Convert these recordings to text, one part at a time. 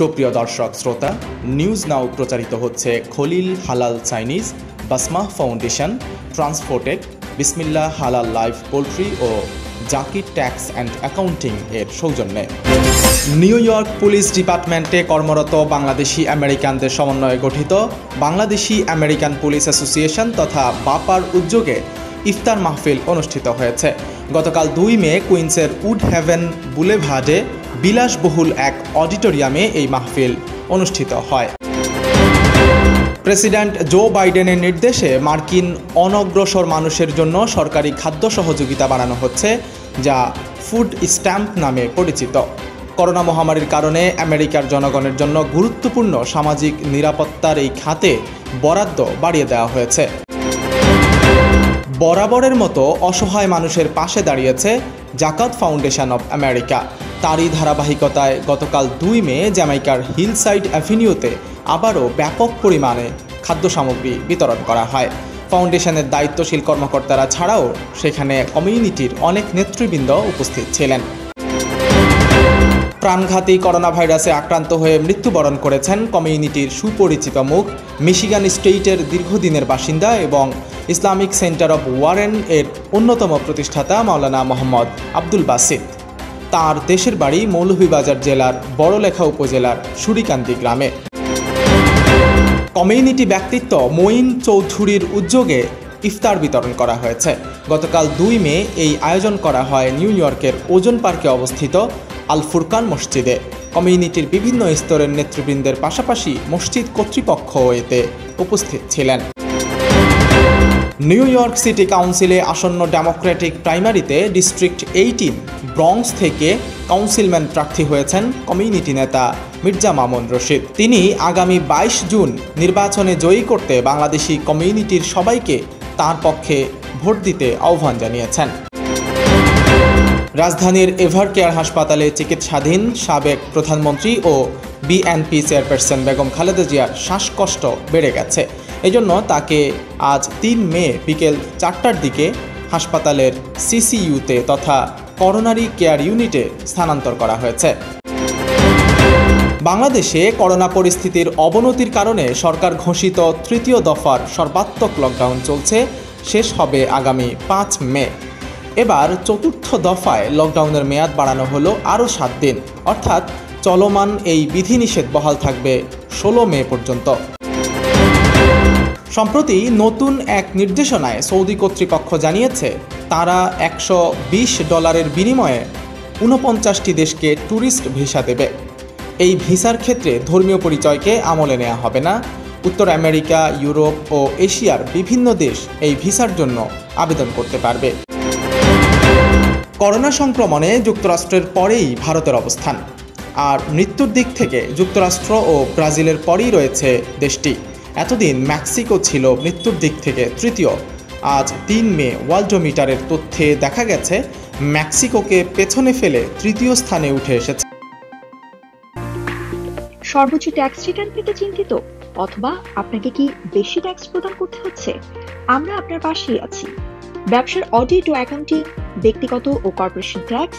সুপ্রিয় দর্শক, শ্রোতা নিউজ নাও প্রচারিত হচ্ছে খলিল হালাল চাইনিজ বাসমা ফাউন্ডেশন ট্রান্সপোর্টেক বিসমিল্লা হালাল লাইফ পোলট্রি ও জাকির ট্যাক্স অ্যান্ড অ্যাকাউন্টিং এর সৌজন্যে। নিউ ইয়র্ক পুলিশ ডিপার্টমেন্টে কর্মরত বাংলাদেশি আমেরিকানদের সমন্বয়ে গঠিত বাংলাদেশি আমেরিকান পুলিশ অ্যাসোসিয়েশন তথা বাপার উদ্যোগে ইফতার মাহফিল অনুষ্ঠিত হয়েছে। গতকাল দুই মে কুইন্সের উড হ্যাভেন বুলেভার্ডে বিলাসবহুল এক অডিটোরিয়ামে এই মাহফিল অনুষ্ঠিত হয়। প্রেসিডেন্ট জো বাইডেনের নির্দেশে মার্কিন অনগ্রসর মানুষের জন্য সরকারি খাদ্য সহযোগিতা বানানো হচ্ছে, যা ফুড স্ট্যাম্প নামে পরিচিত। করোনা মহামারীর কারণে আমেরিকার জনগণের জন্য গুরুত্বপূর্ণ সামাজিক নিরাপত্তার এই খাতে বরাদ্দ বাড়িয়ে দেওয়া হয়েছে। বরাবরের মতো অসহায় মানুষের পাশে দাঁড়িয়েছে জাকাত ফাউন্ডেশন অব আমেরিকা। তারই ধারাবাহিকতায় গতকাল দুই মে জ্যামাইকার হিলসাইড অ্যাভিনিউতে আবারও ব্যাপক পরিমাণে খাদ্য সামগ্রী বিতরণ করা হয়। ফাউন্ডেশনের দায়িত্বশীল কর্মকর্তারা ছাড়াও সেখানে কমিউনিটির অনেক নেতৃবৃন্দ উপস্থিত ছিলেন। প্রাণঘাতী করোনা ভাইরাসে আক্রান্ত হয়ে মৃত্যুবরণ করেছেন কমিউনিটির সুপরিচিত মুখ, মিশিগান স্টেটের দীর্ঘদিনের বাসিন্দা এবং ইসলামিক সেন্টার অব ওয়ারেন এর অন্যতম প্রতিষ্ঠাতা মাওলানা মোহাম্মদ আব্দুল বাসিদ তার দেশের বাড়ি মৌলভীবাজার জেলার বড়লেখা উপজেলার সুরিকান্দি গ্রামে। কমিউনিটি ব্যক্তিত্ব মঈন চৌধুরীর উদ্যোগে ইফতার বিতরণ করা হয়েছে। গতকাল দুই মে এই আয়োজন করা হয় নিউ ইয়র্কের ওজন পার্কে অবস্থিত আল ফুরকান মসজিদে। কমিউনিটির বিভিন্ন স্তরের নেতৃবৃন্দের পাশাপাশি মসজিদ কর্তৃপক্ষ এতে উপস্থিত ছিলেন। নিউ ইয়র্ক সিটি কাউন্সিলে আসন্ন ডেমোক্রেটিক প্রাইমারিতে ডিস্ট্রিক্ট এইটিন ব্রংস থেকে কাউন্সিলম্যান প্রার্থী হয়েছেন কমিউনিটি নেতা মির্জা মামুন রশিদ। তিনি আগামী বাইশ জুন নির্বাচনে জয়ী করতে বাংলাদেশি কমিউনিটির সবাইকে তার পক্ষে ভোট দিতে আহ্বান জানিয়েছেন। রাজধানীর এভার কেয়ার হাসপাতালে চিকিৎসাধীন সাবেক প্রধানমন্ত্রী ও বিএনপি চেয়ারপারসন বেগম খালেদা জিয়ার শ্বাসকষ্ট বেড়ে গেছে। এজন্য তাকে আজ তিন মে বিকেল চারটার দিকে হাসপাতালের সিসিইউতে তথা করোনারি কেয়ার ইউনিটে স্থানান্তর করা হয়েছে। বাংলাদেশে করোনা পরিস্থিতির অবনতির কারণে সরকার ঘোষিত তৃতীয় দফার সর্বাত্মক লকডাউন চলছে, শেষ হবে আগামী পাঁচ মে। এবার চতুর্থ দফায় লকডাউনের মেয়াদ বাড়ানো হলো আরও সাত দিন, অর্থাৎ চলমান এই বিধিনিষেধ বহাল থাকবে ষোলো মে পর্যন্ত। সম্প্রতি নতুন এক নির্দেশনায় সৌদি কর্তৃপক্ষ জানিয়েছে, তারা একশো বিশ ডলারের বিনিময়ে ঊনপঞ্চাশটি দেশকে ট্যুরিস্ট ভিসা দেবে। এই ভিসার ক্ষেত্রে ধর্মীয় পরিচয়কে আমলে নেওয়া হবে না। উত্তর আমেরিকা, ইউরোপ ও এশিয়ার বিভিন্ন দেশ এই ভিসার জন্য আবেদন করতে পারবে। করোনা সংক্রমণে যুক্তরাষ্ট্রের পরেই ভারতের অবস্থান। আর মৃত্যুর দিক থেকে যুক্তরাষ্ট্র ও ব্রাজিলের পরেই রয়েছে দেশটি। এতদিন মেক্সিকো ছিল মৃত্যুর দিক থেকে তৃতীয়। আজ তিন মে ওয়ার্ল্ডোমিটারের তথ্যে দেখা গেছে, মেক্সিকোকে পেছনে ফেলে তৃতীয় স্থানে উঠে এসেছে। সর্বোচ্চ ট্যাক্স রিটার্ন পেতে চিন্তিত? অথবা আপনাকে কি বেশি ট্যাক্স প্রদান করতে হচ্ছে? আমরা আপনার পাশেই আছি। ব্যবসার অডিট ও অ্যাকাউন্টিং ব্যক্তিগত ও কর্পোরেশন ট্যাক্স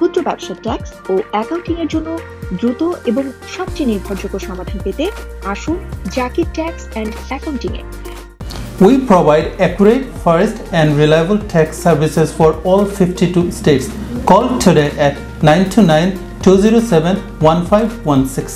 ক্ষুদ্র ব্যবসার ট্যাক্স ও অ্যাকাউন্টিং এর জন্য দ্রুত এবং সবচেয়ে নির্ভরযোগ্য সমাধান পেতে আসুন জাকির ট্যাক্স অ্যান্ড অ্যাকাউন্টিং এ We provide accurate, fast, and reliable tax services for all 52 states. Call today at 929 207 1516.